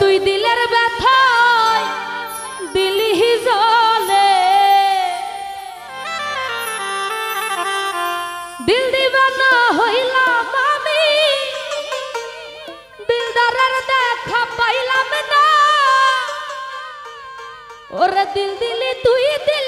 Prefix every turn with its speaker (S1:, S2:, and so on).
S1: তুই দিলের ব্যথায় দিলি জলে দিল দিবানা হইলাম আমি, দিলদারের দেখা পাইলাম না। ওরে দিল দিলি, তুই দিল